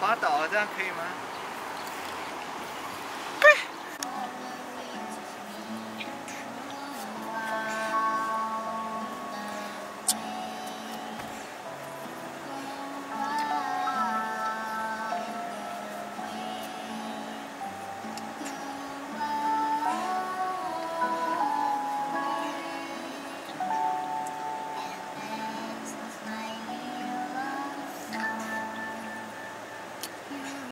滑倒了，这样可以吗？